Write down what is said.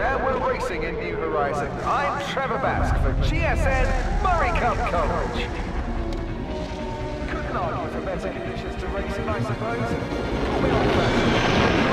and we're racing in New Horizon. I'm Trevor Basque for GSN Murray Cup coverage. Couldn't argue for better conditions to race in, I suppose. Call me.